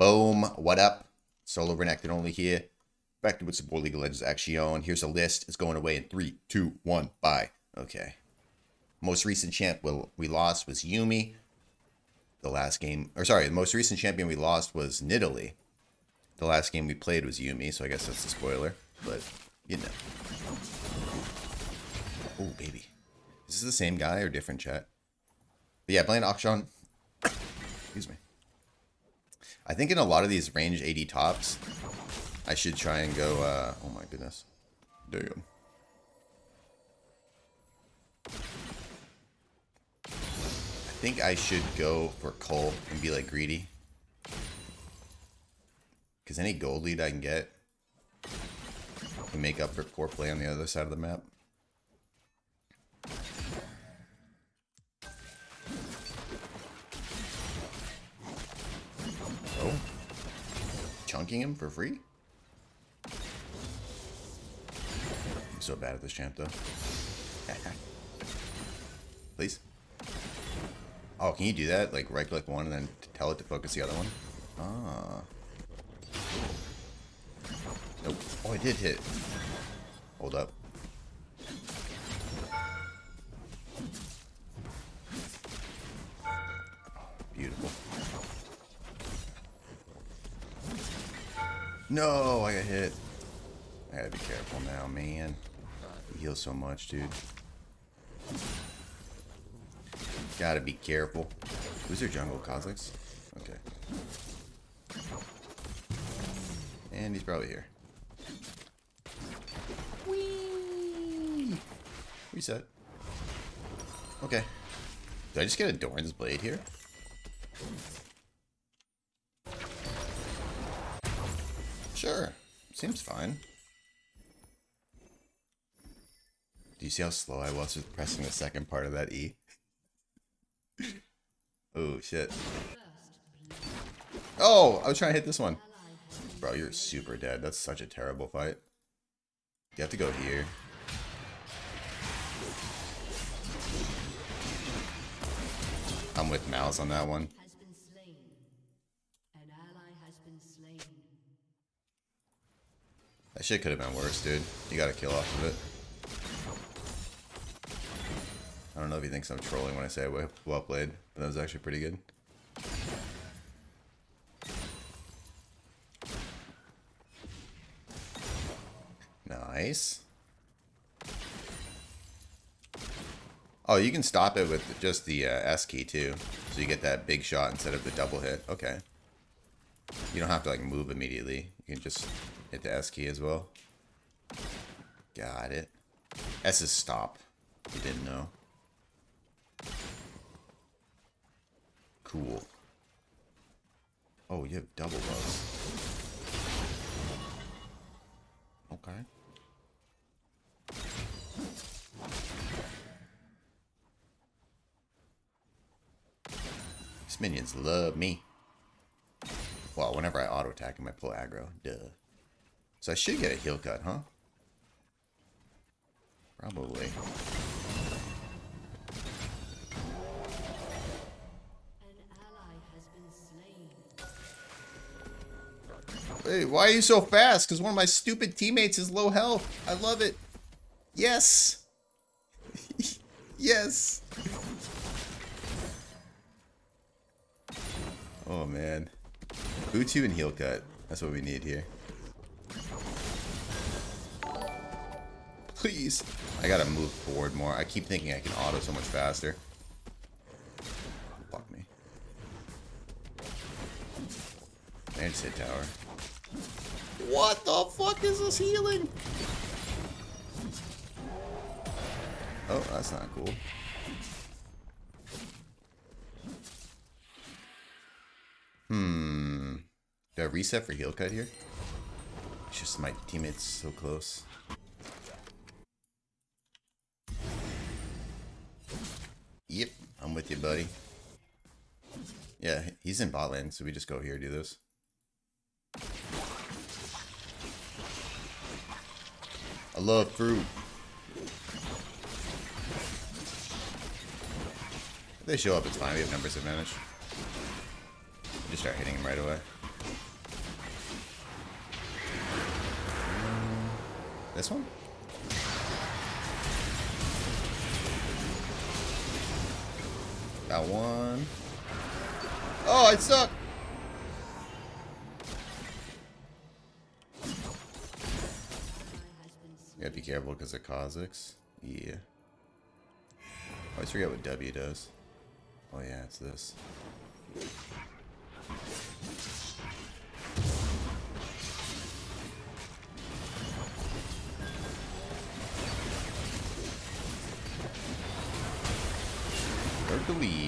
Boom. What up? Solo Renekton only here. Back to with some more League of Legends Action. Here's a list. It's going away in three, two, one. Bye. Okay. Most recent champ we lost was Yuumi. The last game, or sorry, the most recent champion we lost was Nidalee. The last game we played was Yuumi, so I guess that's the spoiler. But, you know. Oh, baby. Is this the same guy or different chat? But yeah, playing Akshan. Excuse me. I think in a lot of these range 80 tops, I should try and go, uh, oh my goodness. Damn. I think I should go for Cull and be like greedy. Because any gold lead I can get can make up for poor play on the other side of the map. Chunking him for free? I'm so bad at this champ though. Please. Oh, can you do that? Like right click one and then tell it to focus the other one? Ah. Nope. Oh, I did hit. Hold up. No, I got hit. I gotta be careful now, man. He heals so much, dude. Gotta be careful. Who's their jungle? Kha'Zix? Okay. And he's probably here. Whee! Reset. Okay. Did I just get a Doran's Blade here? Sure. Seems fine. Do you see how slow I was with pressing the second part of that E? oh, shit. Oh, I was trying to hit this one. Bro, you're super dead. That's such a terrible fight. You have to go here. I'm with Mouse on that one. That shit could have been worse, dude. You gotta kill off of it. I don't know if he thinks I'm trolling when I say well played, but that was actually pretty good. Nice. Oh, you can stop it with just the uh, S key too. So you get that big shot instead of the double hit. Okay. You don't have to like move immediately. You can just hit the S key as well. Got it. S is stop. You didn't know. Cool. Oh, you have double buffs. Okay. These minions love me. Well, whenever I auto attack him, I pull aggro. Duh. So I should get a heal cut, huh? Probably. Hey, why are you so fast? Because one of my stupid teammates is low health. I love it. Yes. yes. Oh, man. Butu and heal cut. That's what we need here. Please. I gotta move forward more. I keep thinking I can auto so much faster. Fuck me. And hit tower. What the fuck is this healing? Oh, that's not cool. Hmm. Do I reset for heal cut here? It's just my teammates so close. Yep, I'm with you, buddy. Yeah, he's in bot lane, so we just go here do this. I love fruit. If they show up, it's fine. We have numbers advantage. Just start hitting him right away. This one? Got one. Oh, I suck! You gotta be careful because of Kha'Zix. Yeah. I always forget what W does. Oh yeah, it's this. Hard to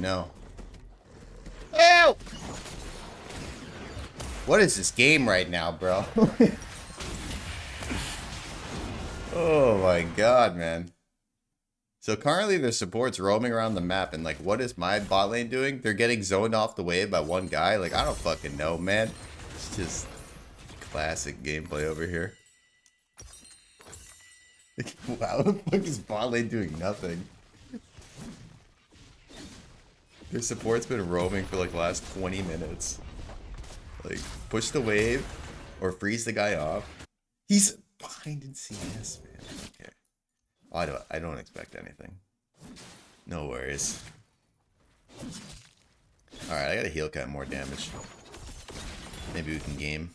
no. Ew! What is this game right now, bro? oh my god, man. So currently their support's roaming around the map and like what is my bot lane doing? They're getting zoned off the wave by one guy. Like I don't fucking know, man. It's just classic gameplay over here. wow, the fuck is bot lane doing nothing? Their support's been roaming for like the last 20 minutes. Like, push the wave or freeze the guy off. He's behind in CS, man. Okay. Oh, I don't I don't expect anything. No worries. Alright, I gotta heal cut more damage. Maybe we can game.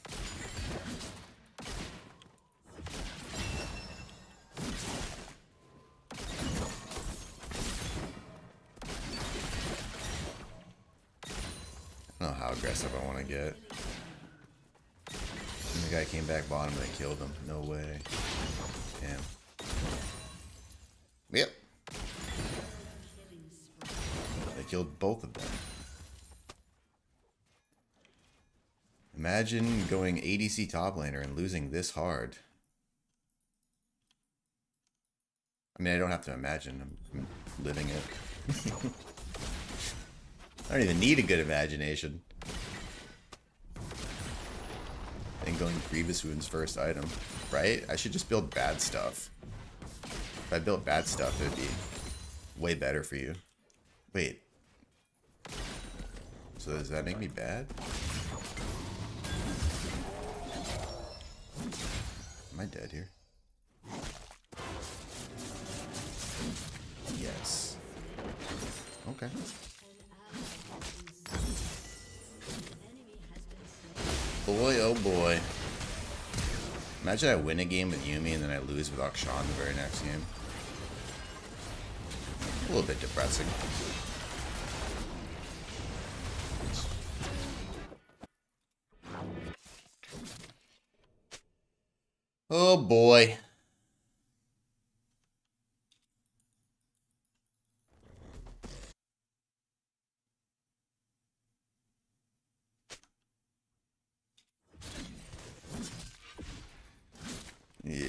Know how aggressive I want to get. And the guy came back bottom and I killed him. No way. Damn. Yep. They killed both of them. Imagine going ADC top laner and losing this hard. I mean, I don't have to imagine. I'm living it. I don't even need a good imagination. And going Grievous Wounds first item, right? I should just build bad stuff. If I built bad stuff, it would be way better for you. Wait. So does that make me bad? Am I dead here? Yes. Okay. Boy, oh boy. Imagine I win a game with Yuumi and then I lose with Akshan the very next game. A little bit depressing. Oh boy. Yeah.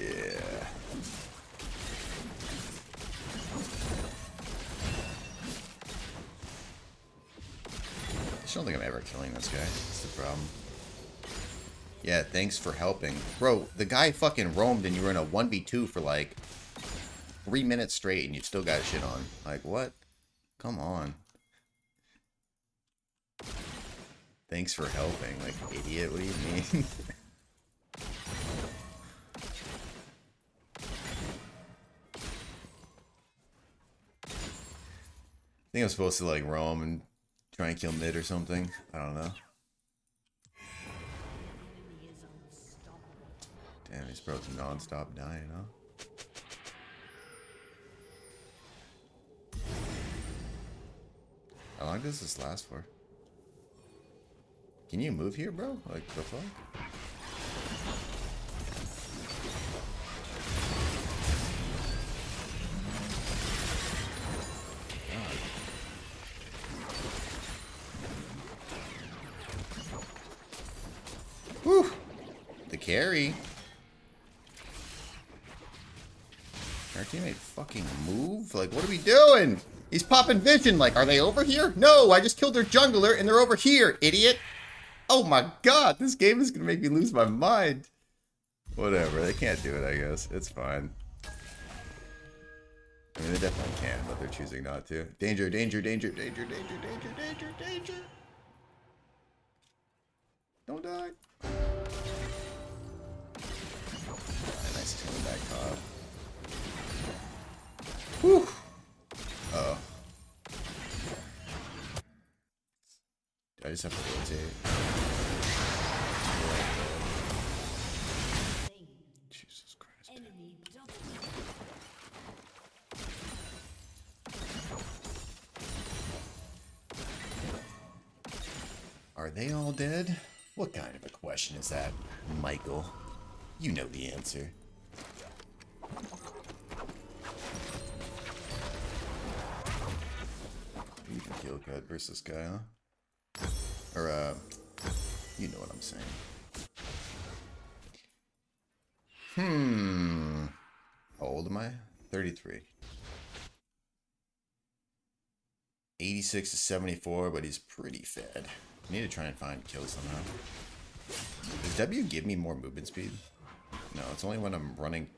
I just don't think I'm ever killing this guy. That's the problem. Yeah, thanks for helping. Bro, the guy fucking roamed and you were in a 1v2 for like three minutes straight and you still got shit on. Like, what? Come on. Thanks for helping. Like, idiot, what do you mean? I think I'm supposed to like roam and try and kill mid or something. I don't know. Damn, these bros non-stop dying, huh? How long does this last for? Can you move here, bro? Like, the fuck? Doing? He's popping vision. Like, are they over here? No, I just killed their jungler and they're over here, idiot. Oh my god, this game is gonna make me lose my mind. Whatever, they can't do it, I guess. It's fine. I mean, they definitely can, but they're choosing not to. Danger, danger, danger, danger, danger, danger, danger, danger. Don't die. nice, he's coming back top. Whew. Uh oh. I just have to rotate. Jesus Christ. Are they all dead? What kind of a question is that, Michael? You know the answer. Even kill versus guy, huh? Or, uh, you know what I'm saying. Hmm. How old am I? 33. 86 to 74, but he's pretty fed. I need to try and find kills somehow. Does W give me more movement speed? No, it's only when I'm running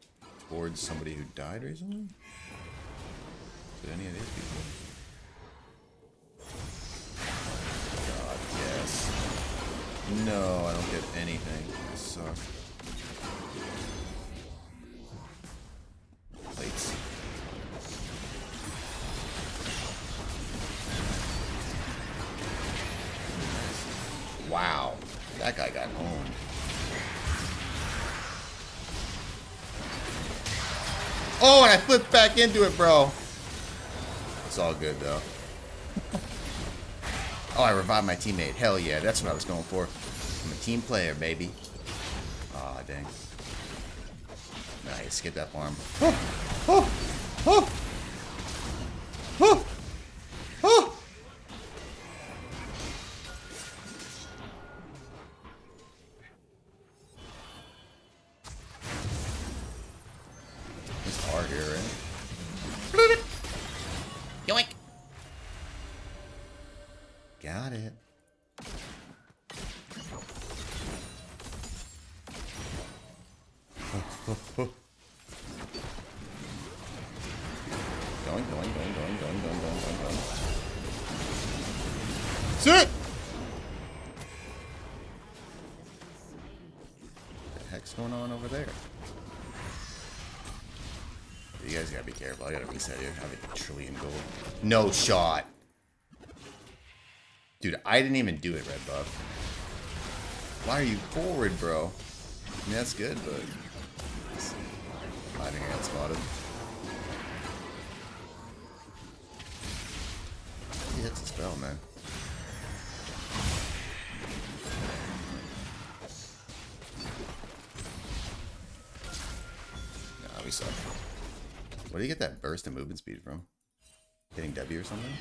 towards somebody who died recently. Did any of these people? No, I don't get anything. This sucks. Plates. Wow. That guy got home. Oh, and I flipped back into it, bro. It's all good, though. oh, I revived my teammate. Hell yeah, that's what I was going for. Team player, baby. Aw, oh, dang. Nice, get that farm. Oh, oh, oh, Sit! What the heck's going on over there? You guys gotta be careful. I gotta reset here. I have a trillion gold. No shot. Dude, I didn't even do it, Red Buff. Why are you forward, bro? I mean, that's good, but... I think I got spotted. He hits the spell, man. Where do you get that burst of movement speed from? Hitting W or something?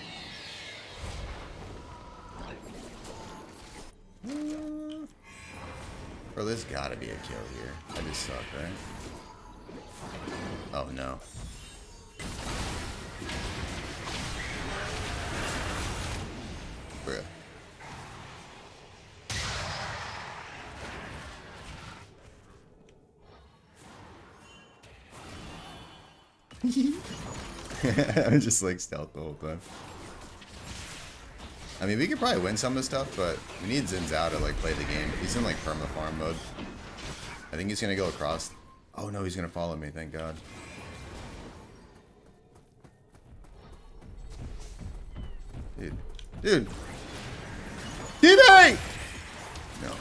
Bro, there's gotta be a kill here. I just suck, right? Oh no. I'm just like stealth the whole time. I mean, we could probably win some of this stuff, but we need Xin Zhao to like play the game. He's in like perma farm mode. I think he's gonna go across. Oh no, he's gonna follow me. Thank God. Dude, dude, did I? No.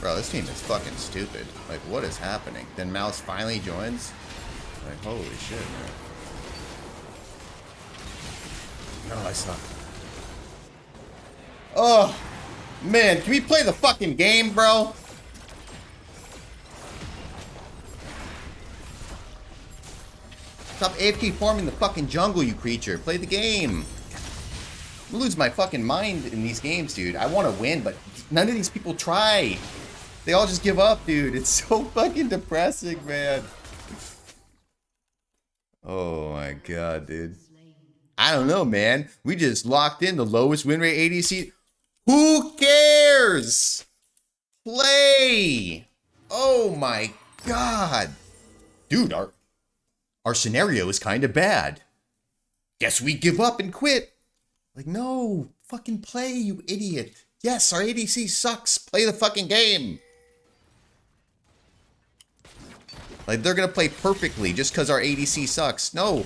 Bro, this team is fucking stupid. Like, what is happening? Then Mouse finally joins? Like, holy shit, man. No, I suck. Oh, man, can we play the fucking game, bro? Stop AFK farming the fucking jungle, you creature. Play the game. I lose my fucking mind in these games, dude. I want to win, but none of these people try. They all just give up, dude. It's so fucking depressing, man. Oh my god, dude. I don't know, man. We just locked in the lowest win rate ADC. Who cares? Play. Oh my god. Dude, our our scenario is kind of bad. Guess we give up and quit. Like, no, fucking play, you idiot. Yes, our ADC sucks. Play the fucking game. Like, they're gonna play perfectly just because our ADC sucks. No,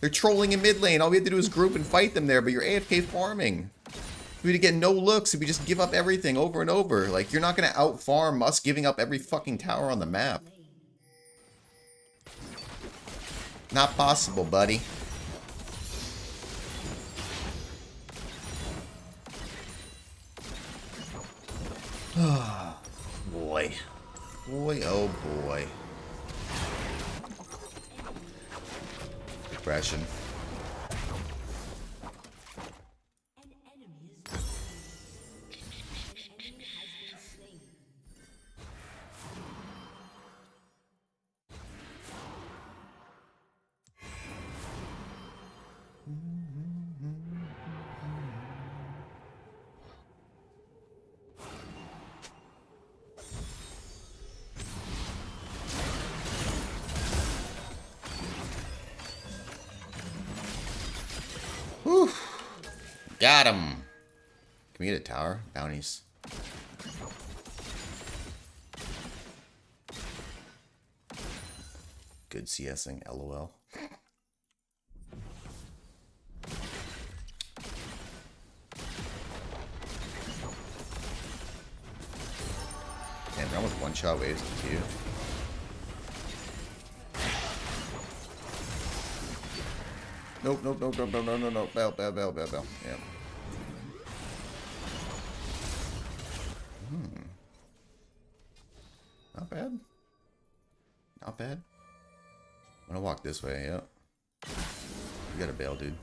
they're trolling in mid lane. All we have to do is group and fight them there, but you're AFK farming. We get no looks if we just give up everything over and over. Like, you're not gonna out-farm us giving up every fucking tower on the map. Not possible, buddy. boy. Boy, oh boy. Depression. Got him. Can we get a tower? Bounties. Good CSing, lol. Damn, they're almost one shot waves to you. Nope, nope, nope, nope, nope, no, no, no, bell, bell, bell, bell, bell. Yeah. This way, yep. You got a bail, dude.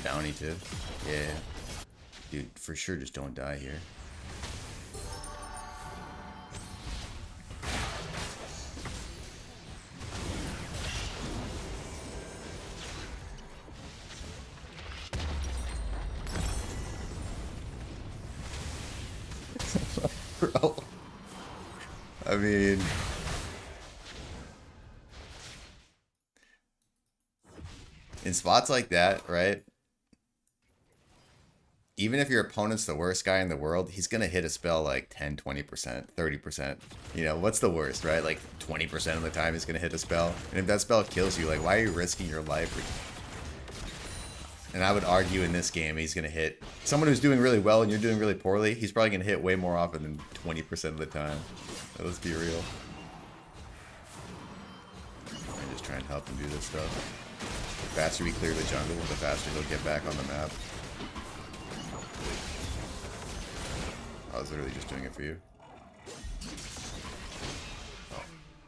A bounty too. Yeah. Dude, for sure just don't die here. Bro. I mean... In spots like that, right? Even if your opponent's the worst guy in the world, he's going to hit a spell like 10, 20%, 30%. You know, what's the worst, right? Like 20% of the time he's going to hit a spell. And if that spell kills you, like, why are you risking your life? And I would argue in this game, he's going to hit someone who's doing really well and you're doing really poorly. He's probably going to hit way more often than 20% of the time. Let's be real. I just try and help him do this stuff. The faster we clear the jungle, the faster he'll get back on the map. I was literally just doing it for you. Oh,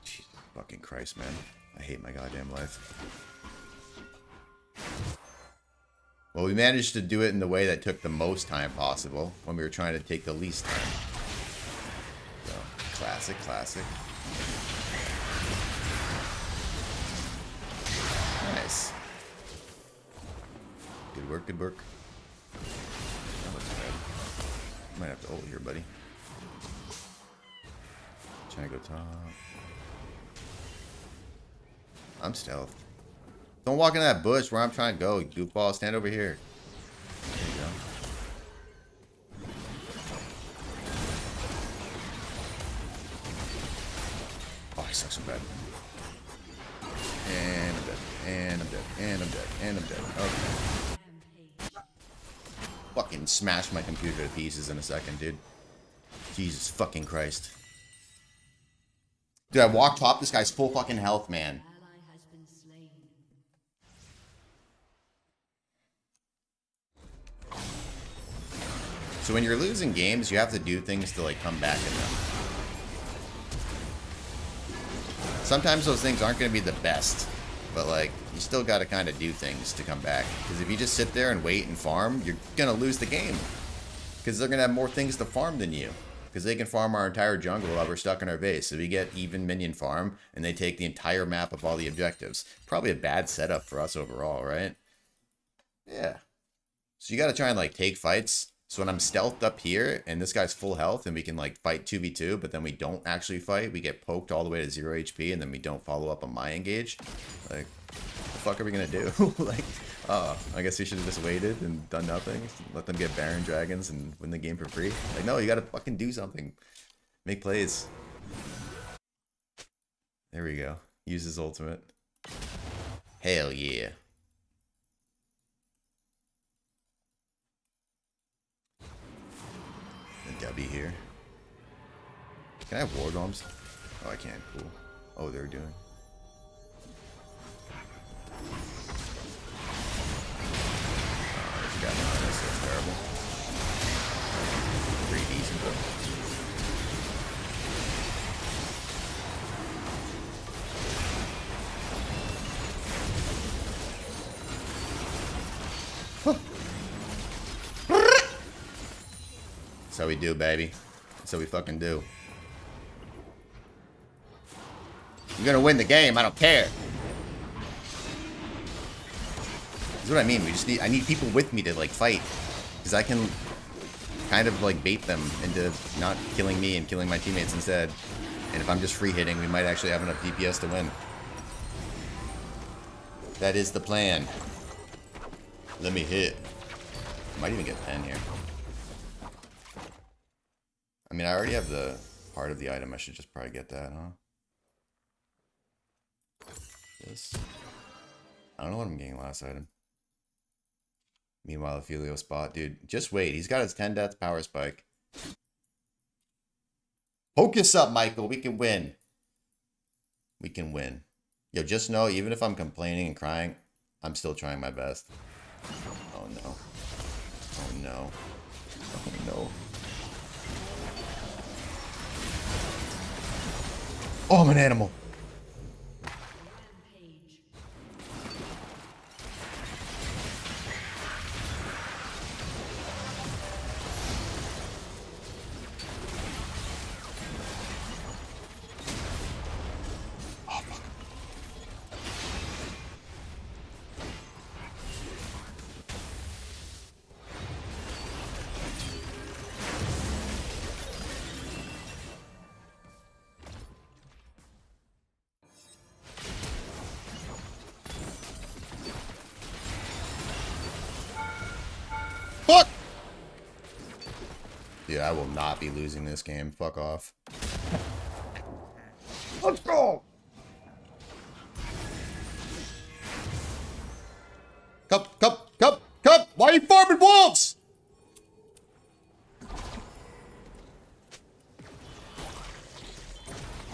Jesus fucking Christ, man. I hate my goddamn life. Well, we managed to do it in the way that took the most time possible when we were trying to take the least time. So, classic, classic. Nice. Good work, good work. Might have to ult here, buddy. Trying to go top. I'm stealth. Don't walk in that bush where I'm trying to go, goofball. Stand over here. Smash my computer to pieces in a second, dude. Jesus fucking Christ. Dude, I walked top this guy's full fucking health, man. So when you're losing games, you have to do things to like come back in them. Sometimes those things aren't going to be the best, but like you still got to kind of do things to come back. Because if you just sit there and wait and farm, you're going to lose the game. Because they're going to have more things to farm than you. Because they can farm our entire jungle while we're stuck in our base. So we get even minion farm, and they take the entire map of all the objectives. Probably a bad setup for us overall, right? Yeah. So you got to try and like take fights so when I'm stealthed up here and this guy's full health and we can like fight 2v2, but then we don't actually fight, we get poked all the way to 0 HP and then we don't follow up on my engage. Like, the fuck are we gonna do? like, uh, I guess we should have just waited and done nothing. Let them get Baron Dragons and win the game for free. Like, no, you gotta fucking do something. Make plays. There we go. Use his ultimate. Hell yeah. W here. Can I have war bombs? Oh, I can. Cool. Oh, they're doing. Oh. That's terrible. Pretty decent though. How we do, baby. That's how we fucking do. You're gonna win the game, I don't care. That's what I mean. We just need I need people with me to like fight. Because I can kind of like bait them into not killing me and killing my teammates instead. And if I'm just free hitting, we might actually have enough DPS to win. That is the plan. Let me hit. Might even get 10 here. I mean, I already have the part of the item. I should just probably get that, huh? This. I don't know what I'm getting last item. Meanwhile, Ophelio spot, dude. Just wait. He's got his 10 death power spike. Focus up, Michael. We can win. We can win. Yo, just know, even if I'm complaining and crying, I'm still trying my best. Oh, no. Oh, no. Oh, no. Oh, I'm an animal. I will not be losing this game. Fuck off. Let's go! Cup, cup, cup, cup! Why are you farming wolves?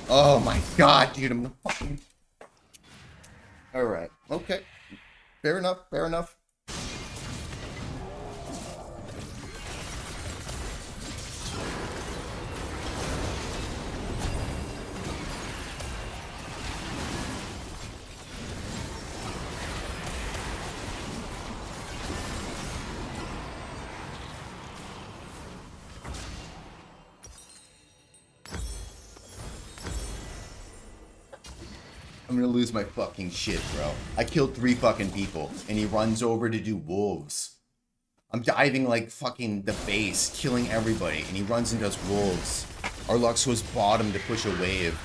Oh my god, dude, I'm the fucking... Alright, okay. Fair enough, fair enough. Lose my fucking shit, bro. I killed three fucking people, and he runs over to do wolves. I'm diving like fucking the base, killing everybody, and he runs and does wolves. Our Lux was bottom to push a wave.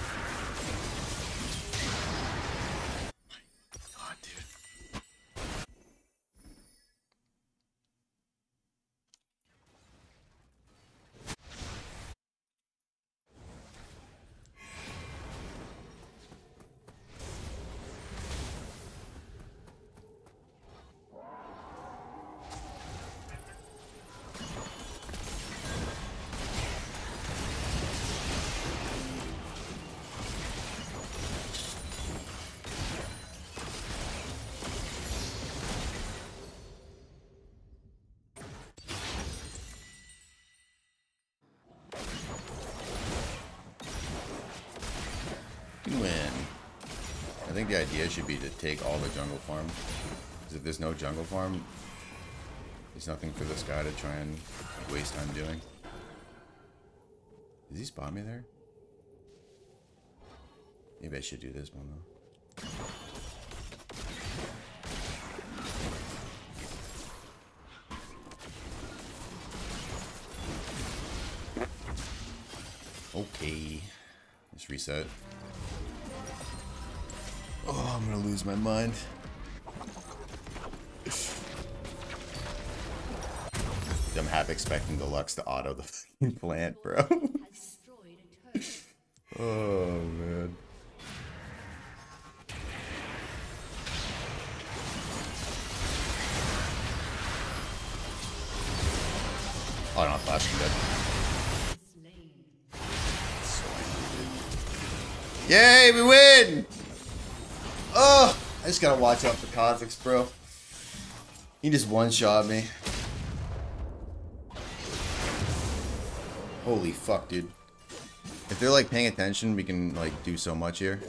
Farm. Because if there's no jungle farm, there's nothing for this guy to try and waste time doing. Does he spot me there? Maybe I should do this one though. Okay. Let's reset. Oh, I'm gonna lose my mind. I'm half expecting the Lux to auto the fucking plant, bro. oh, man. Oh, no, flashing dead. Yay, we win! Oh, I just gotta watch out for Kha'Zix, bro. He just one-shot me. Holy fuck, dude. If they're like paying attention, we can like do so much here.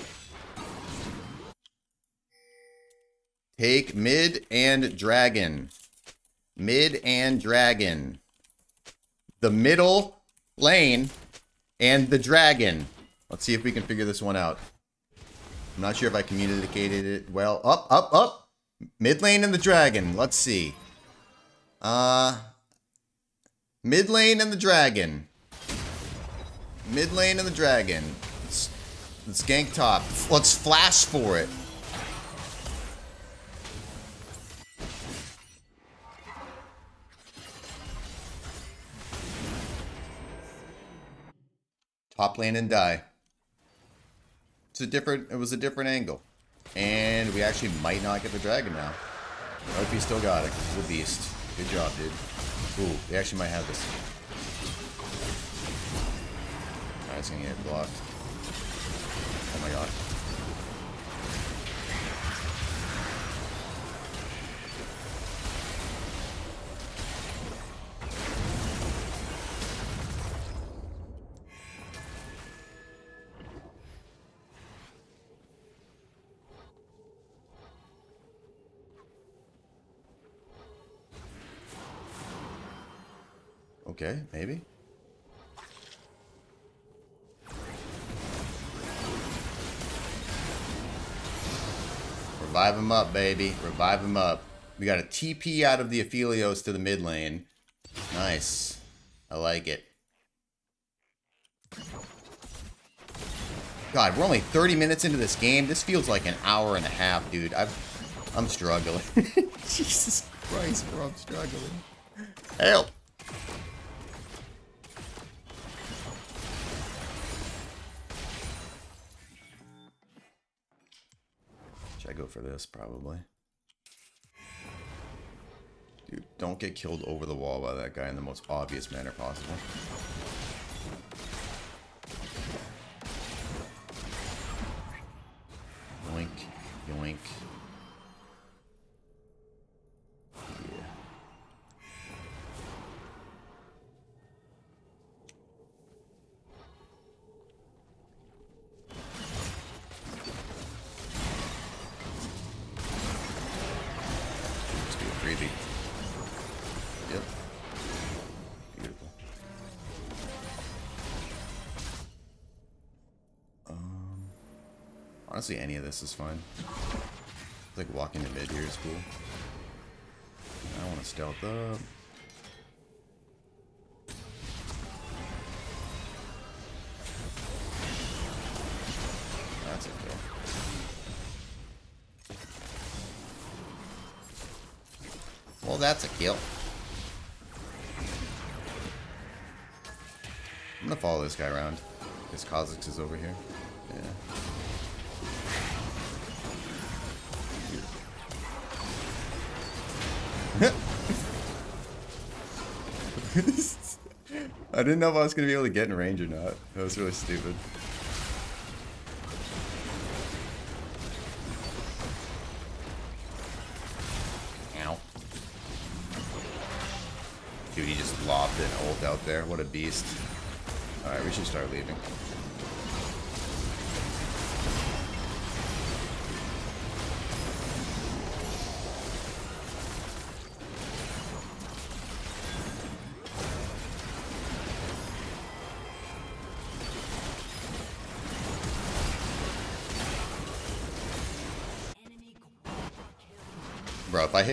Take mid and dragon. Mid and dragon. The middle lane and the dragon. Let's see if we can figure this one out. I'm not sure if I communicated it well. Up, up, up. Mid lane and the dragon. Let's see. Uh, mid lane and the dragon. Mid lane and the dragon. Let's, let's gank top. Let's flash for it. Top lane and die. It's a different, it was a different angle. And we actually might not get the dragon now. I hope still got it. A beast. Good job, dude. Ooh, they actually might have this. Alright, it's gonna get blocked. Oh my god. Baby. Revive him up. We got a TP out of the Aphelios to the mid lane. Nice. I like it. God, we're only 30 minutes into this game. This feels like an hour and a half, dude. I've, I'm struggling. Jesus Christ, bro, I'm struggling. Help! Should I go for this? Probably. Dude, don't get killed over the wall by that guy in the most obvious manner possible. This is fine. It's Like walking to mid here is cool. I want to stealth up. That's kill. Well, that's a kill. I'm gonna follow this guy around. This Kha'Zix is over here. Yeah. I didn't know if I was gonna be able to get in range or not. That was really stupid. Ow. Dude, he just lobbed an ult out there. What a beast. Alright, we should start leaving.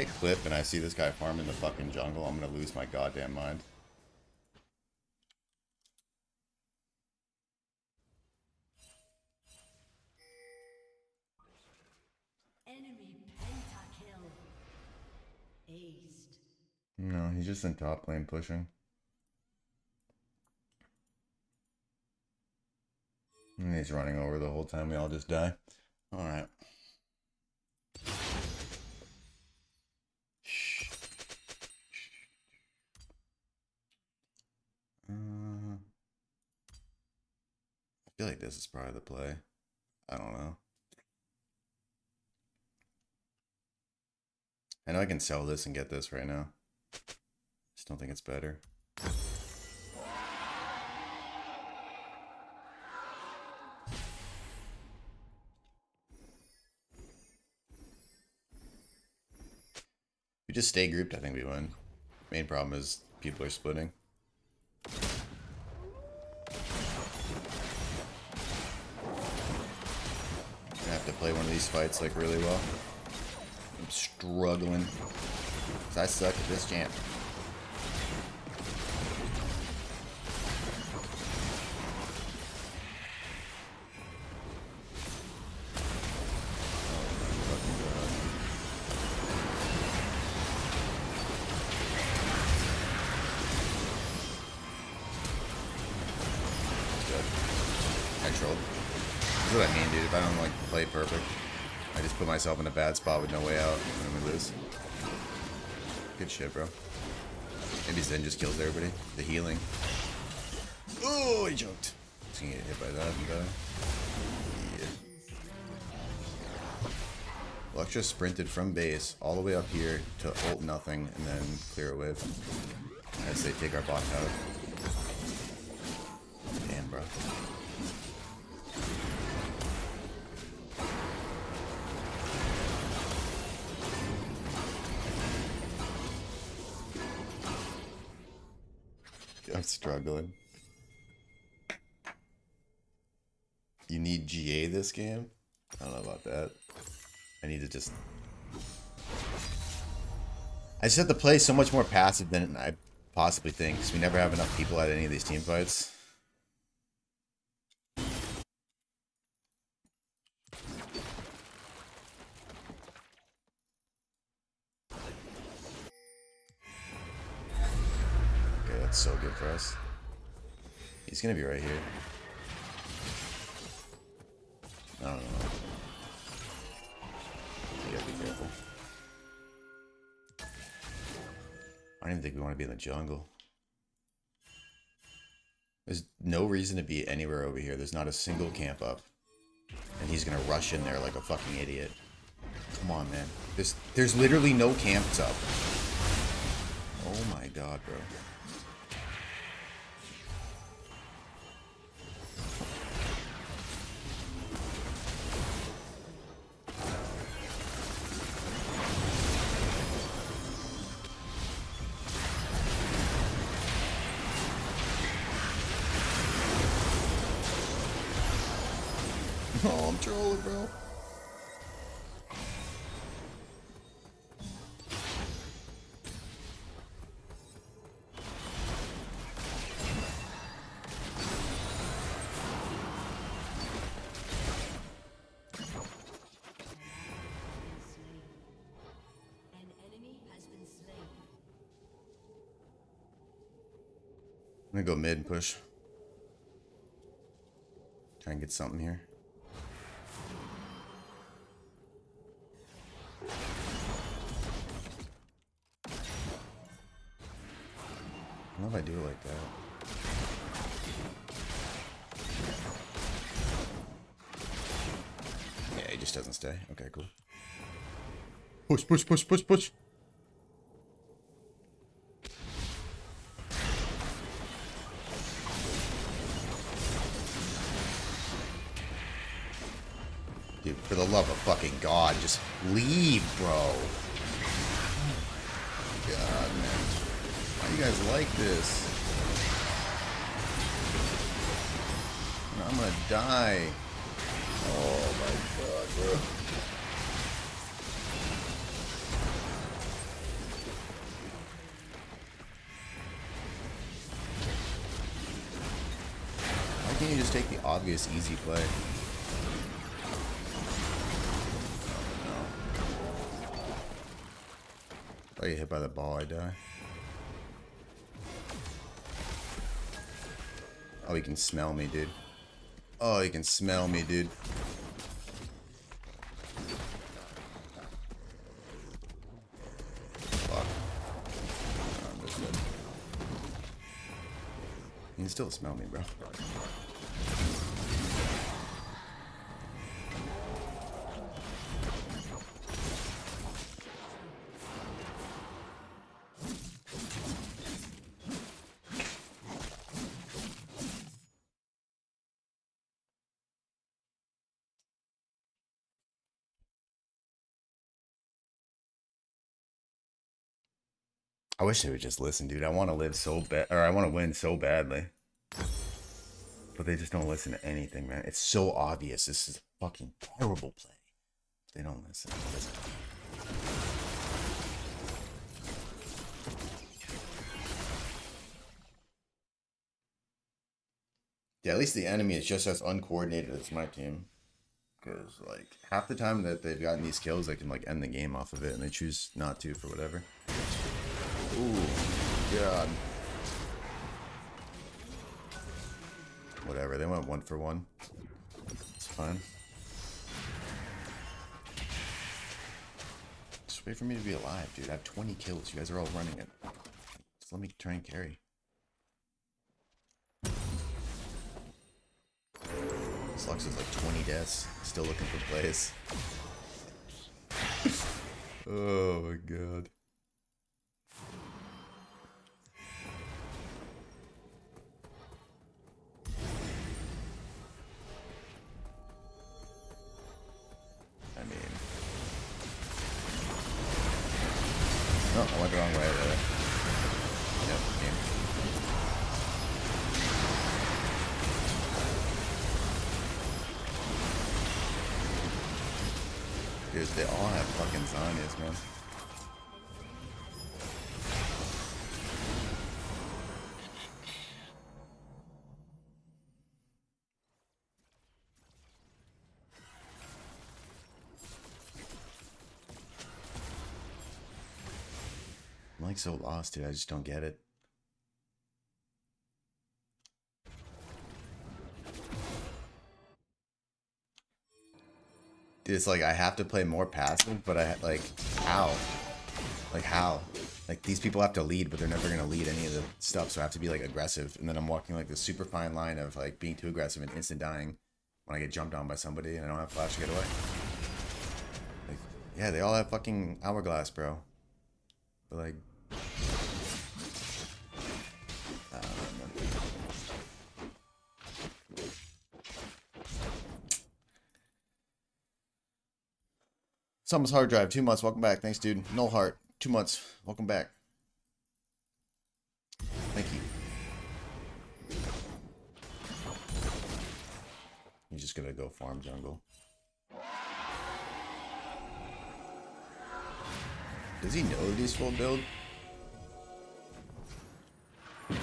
Clip and I see this guy farming the fucking jungle, I'm gonna lose my goddamn mind. Enemy pentakill. Aced. No, he's just in top lane pushing. And he's running over the whole time we all just die. Alright. Feel like this is probably the play. I don't know. I know I can sell this and get this right now. Just don't think it's better. We just stay grouped, I think we win. Main problem is people are splitting. These fights like really well. I'm struggling. Cause I suck at this jam. Bad spot with no way out, and then we lose. Good shit, bro. Maybe Zen just kills everybody. The healing. Oh, he choked. He's gonna get hit by that and die. Yeah. Luxra sprinted from base all the way up here to ult nothing and then clear a wave. As they take our bot out. This game? I don't know about that. I need to just... I just have to play so much more passive than I possibly think, because we never have enough people at any of these team fights. Okay, that's so good for us. He's gonna be right here. I don't know. You gotta be careful. I don't even think we want to be in the jungle. There's no reason to be anywhere over here. There's not a single camp up. And he's gonna rush in there like a fucking idiot. Come on, man. There's, there's literally no camps up. Oh my god, bro. Push. Try and get something here. I don't know if I do it like that. Yeah, he just doesn't stay. Okay, cool. Push, push, push, push, push. love of fucking God, just leave, bro. God, man. Why you guys like this? I'm gonna die. Oh my god, bro. Why can't you just take the obvious easy play? I get hit by the ball, I die. Oh, he can smell me, dude. Oh, he can smell me, dude. He can still smell me, bro. I wish they would just listen, dude. I want to live so bad, or I want to win so badly. But they just don't listen to anything, man. It's so obvious. This is a fucking terrible play. They don't listen. Yeah, at least the enemy is just as uncoordinated as my team. Because, like, half the time that they've gotten these kills, they can, like, end the game off of it, and they choose not to for whatever. Ooh, God. Whatever, they went one for one. It's fine. Just wait for me to be alive, dude. I have 20 kills. You guys are all running it. Just let me try and carry. Slux is like 20 deaths. Still looking for plays. oh my god. Wrong way. Dude, they all have fucking Zhonyas, man. Like so lost, dude. I just don't get it. Dude, it's like I have to play more passive, but I like how? Like how? Like these people have to lead, but they're never gonna lead any of the stuff, so I have to be like aggressive, and then I'm walking like the super fine line of like being too aggressive and instant dying when I get jumped on by somebody and I don't have flash to get away. Like, yeah, they all have fucking hourglass, bro. But like, Someone's hard drive, two months. Welcome back. Thanks, dude. No heart, two months. Welcome back. Thank you. You're just gonna go farm jungle. Does he know he's full build? I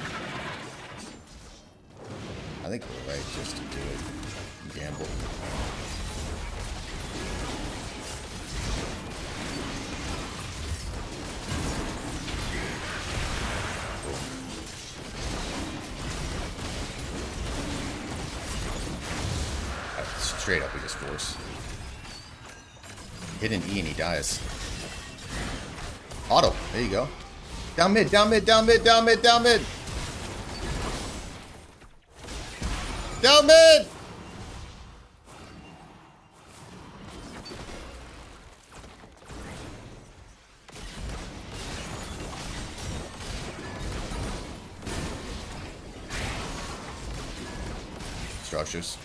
think we're right just to do it. Gamble. Straight up, we just force. Hit an E and he dies. Auto. There you go. Down mid, down mid, down mid, down mid, down mid. Down mid! Structures.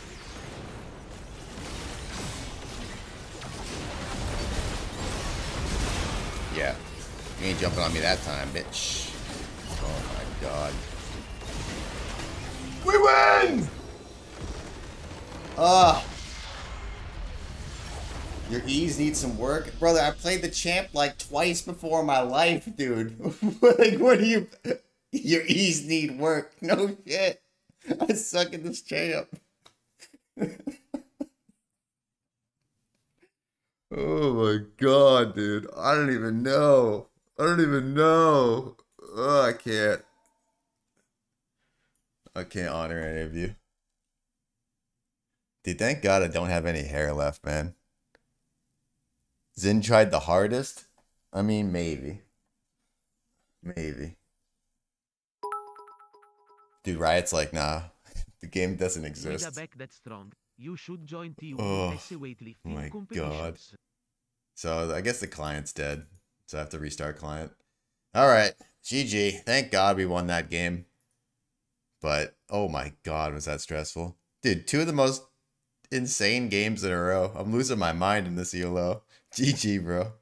Yeah. You ain't jumping on me that time, bitch. Oh my god. We win! Ah. Your E's need some work. Brother, I played the champ like twice before in my life, dude. like, what do you... Your E's need work. No shit. I suck at this champ. oh my god, dude. I don't even know. I don't even know. Oh, I can't. I can't honor any of you. Dude, thank God I don't have any hair left, man. Zin tried the hardest? I mean, maybe. Maybe. Dude, Riot's like, nah. The game doesn't exist. With a back that strong, you should join T1 Oh, weightlifting my God. So I guess the client's dead. So I have to restart client. Alright. GG. Thank God we won that game. But oh my god, was that stressful. Dude, two of the most insane games in a row. I'm losing my mind in this ELO. GG, bro.